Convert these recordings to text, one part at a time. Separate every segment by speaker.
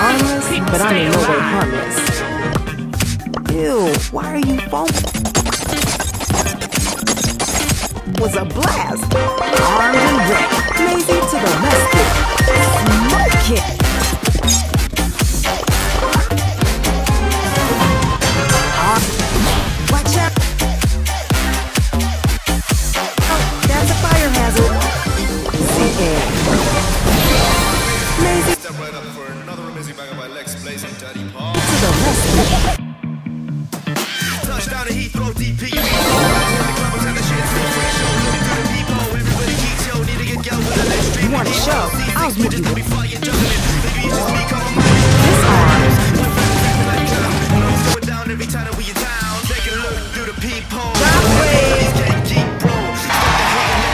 Speaker 1: armless, but I'm in no way harmless. Ew, why are you foaming? Was a blast. Armed and ready.
Speaker 2: Hating, let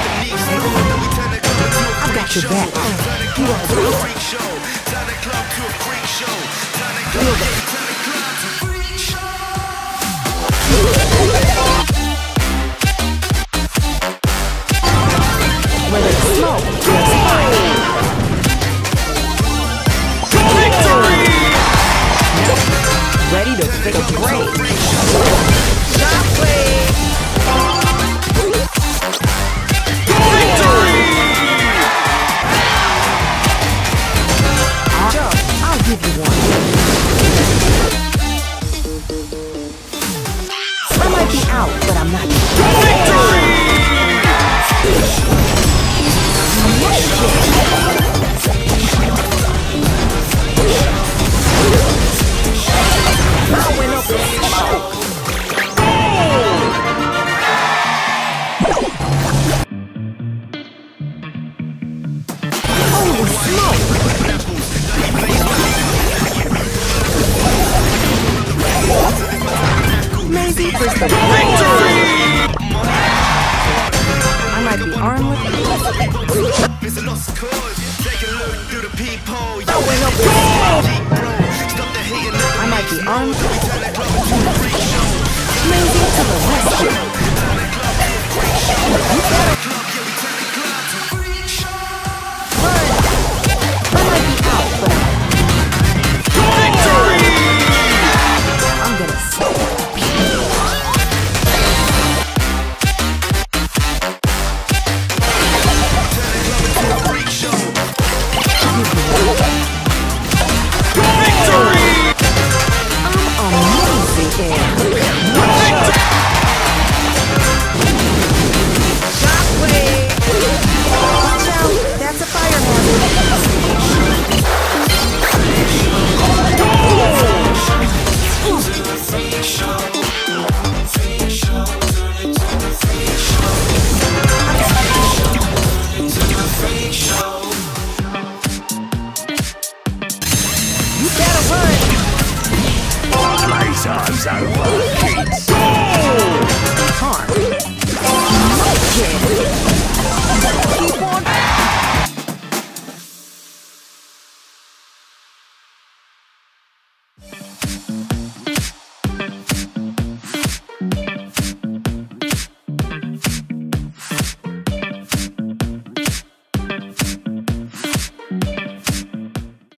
Speaker 2: the neeks know that we turn the club into a
Speaker 1: I've got your back.
Speaker 2: Club to a freak show. Turn the club to a freak show. The club
Speaker 1: I'll give you one. I might be out, but I'm not. Smoke!
Speaker 2: Geek, bro. Stop the hating, let the
Speaker 1: I might be armed Sometimes I want pizza.